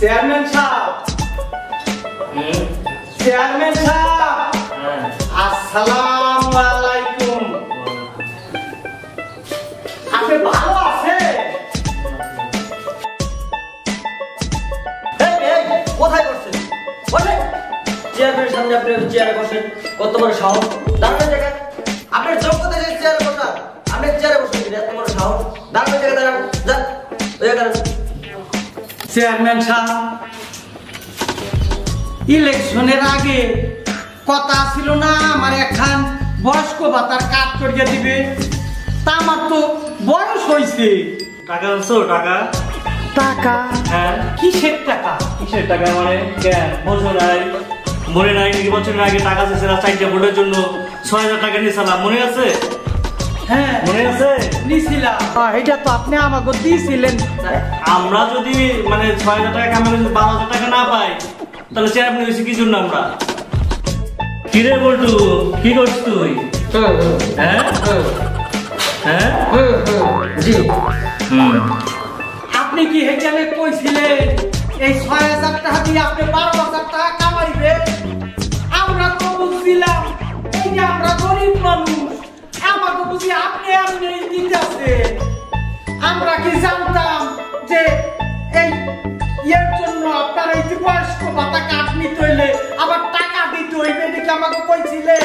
Chairman সাহেব chairman সাহেব আসসালামু আপনি চেয়ারে বসেন। কত বড় সাহস। জায়গা আপনার যোগ্যতা যে চেয়ারে বসার আপনি চেয়ারে বসেন। এত বড় সাহস। জায়গা দাঁড়ান। যান ওই জায়গায় দাঁড়ান। চেয়ারম্যান সাহেব ইলেকশনের আগে কথা ছিল না আমার একখান বয়স্ক ভাতার কাজ করিয়া দিবে। তা আমার তো বয়স হয়েছে টাকা আনছো? টাকা? টাকা? হ্যাঁ। কিসের টাকা? কিসের টাকা মানে? কেন? বোঝো নাই। মনে নাই নাকি বছরের আগে টাকা চেয়েছিলাম চারটে ভোটের জন্য? ছয় হাজার টাকা নিয়েছিলাম মনে আছে? হ্যাঁ মনে আছে? নিছিলাম এটা তো আপনি আমাকে দিয়েছিলেন। আমরা যদি মানে ছয় হাজার টাকা কামাই যদি বারো হাজার টাকা না পাই তাহলে চেয়ারম্যান হয়েছি কি জন্য আমরা? কিরে বল্টু কি করছিস তুই? হ্যাঁ? হ্যাঁ? জি। হুম। আপনি কি কইছিলেন এই ছয় হাজার টাকা দিয়ে আপনি বারো হাজার টাকা কামাইবে আমরা তো বুঝছিলাম এই যে আমরা গরিব মানুষ। আমাকে বুঝি আপনি আপনি দিতেছে আমরা কি জানতাম যে এই এর জন্য আপনার এই বয়স্ক ভাতা কাট নিতে হইলে আবার টাকা দিতে হইবে এদিকে আমাকে কইছিলে?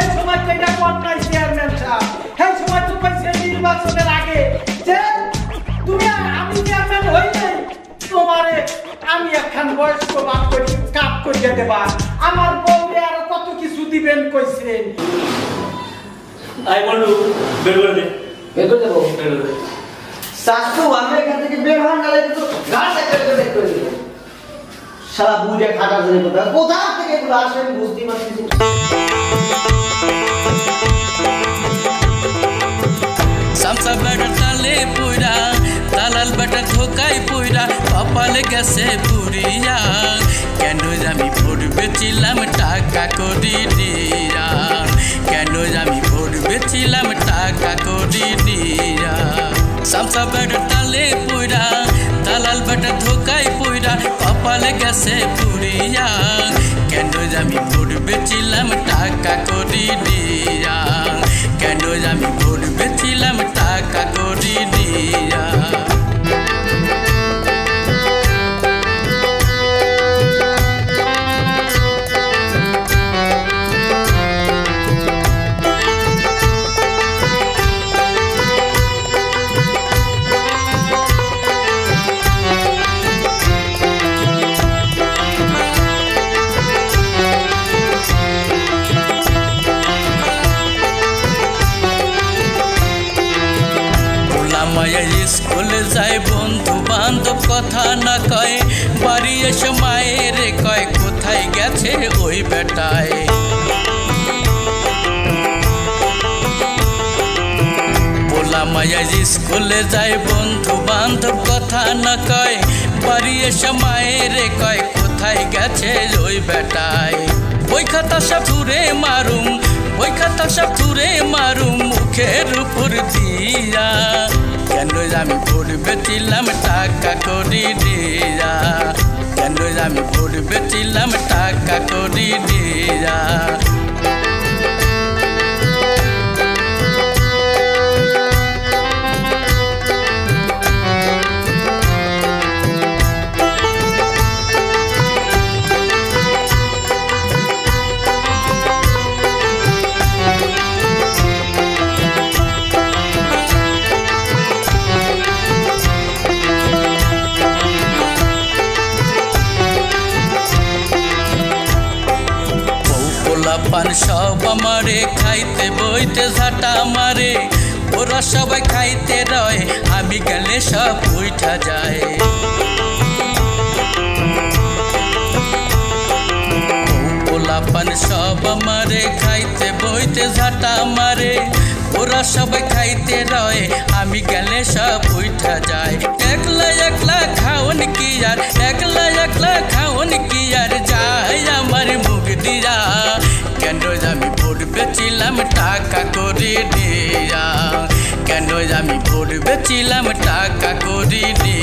এই সময় তো এটা নাই চেয়ারম্যান সাহেব। এই সময় তো কইছে নির্বাচনের আগে যে তুমি আমি চেয়ারম্যান হই নাই, তোমারে আমি একখান বয়স্ক বাদ করি, কাপ করিয়া দেবা আমার দিবেন কইছেন আই বন্ধু বের করে দে। বের করে দেবো? বের করে দে। শাস্তু আমি এখান থেকে বের হওয়ার নালে তো গাছ একটা করে বের করে দিবো। সারা বুঝে খাটা ধরে কোথায়? কোথা থেকে এগুলো আসবেন বুঝতে পারছি দালাল বেটা ধোকাই পুইরা, কপালে গেছে পুরিয়া কেন আমি ভোট বেচিলাম টাকা করি দিয়া কেন আমি ভোট বেচিলাম টাকা করি দিয়া সামসা বেটা তালে পুইরা, দালাল বেটা ধোকাই পুইরা, কপালে গেছে পুরিয়া কেন আমি ভোট বেচিলাম টাকা করি দিয়া কেন আমি ভোট বেচিলাম টাকা করি দিয়া কথা না কয় বাড়ি এসে মায়ের কয়, কোথায় গেছে ওই বেটায়? বলা মায়া স্কুলে যায় বন্ধু বান্ধব কথা না কয় বাড়ি এসে মায়ের কয়, কোথায় গেছে ওই বেটায়? বই খাতা সব ঘুরে মারুম বই খাতা সব ঘুরে মারুম, মুখের উপর দিয়া। কেন আমি ভোট বেচিলাম টাকা করি দিয়া। কেন আমি ভোট বেচিলাম টাকা করি দিয়া। পোলাপান সব আমারে খাইতে, বইতে ঝাঁটা মারে। ওরা সবাই খাইতে রয়, আমি গেলে সব উঠা যায়। পোলাপান সব আমারে খাইতে বই হইতে ঝাঁটা মারে। ওরা সবাই খাইতে রয়ে, আমি গেলে সব উঠা যায়। ভোট বেচিলাম টাকা করে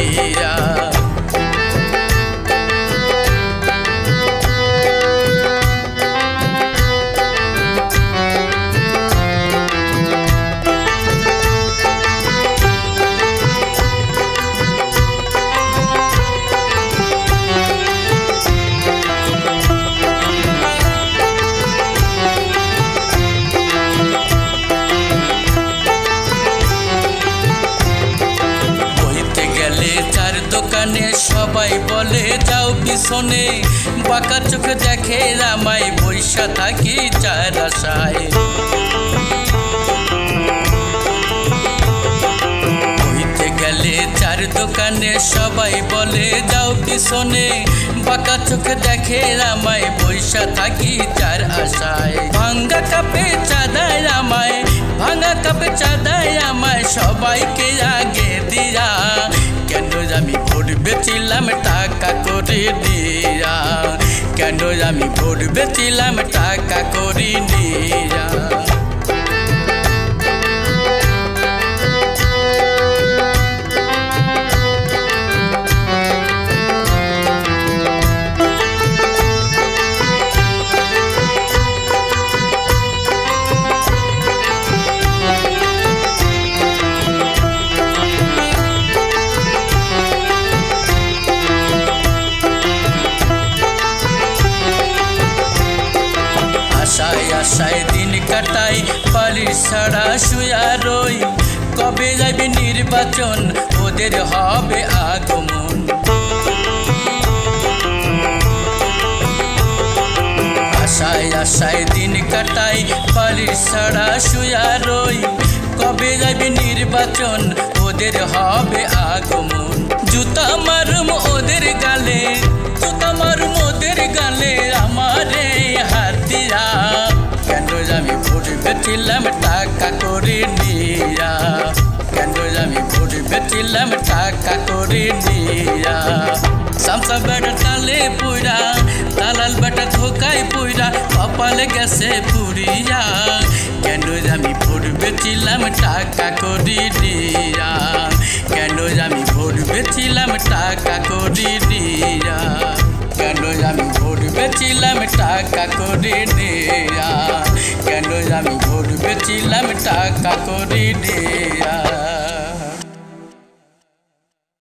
দোকানে সবাই বলে, যাও পিছনে বাঁকা চোখ দেখে রামাই বৈশা থাকি চার আশায়। চার দোকানে সবাই বলে, যাও পিছনে বাঁকা চোখ দেখে রামাই বৈশা থাকি চার আশায়। ভাঙ্গা কাপে চাঁদায় রামায় ভাঙা কাপে চাঁদায় আমায় সবাইকে বেচিলাম টাকা করে দিয়া। কেন আমি ভোট বেচিলাম টাকা করে দিয়া? আশায় দিন কাটাই বাড়ির সারা শুয়া রই। কবে যাবে নির্বাচন? ওদের হবে আগমন। আশায় আশায় দিন কাটাই বাড়ির সারা শুয়া রই। কবে যাবে নির্বাচন? ওদের হবে আগমন। করে নিয়া। কেন আমি ভোট বেচিলাম টাকা করে নিয়া। সামসা বেটা তালে পুরা তালাল বেটা ধোকায় পুরা কপালে গেছে পুরিয়া। কেন আমি ভোট বেচিলাম টাকা করে নিয়া। কেন আমি ভোট বেচিলাম টাকা করে নিয়া। কেন আমি ভোট বেচিলাম টাকা করে নিয়া। কেন আমি ভোর পেছিলাম টাকা করি দিয়া